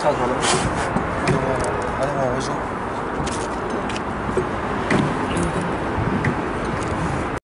插头了。哎呀，我回收。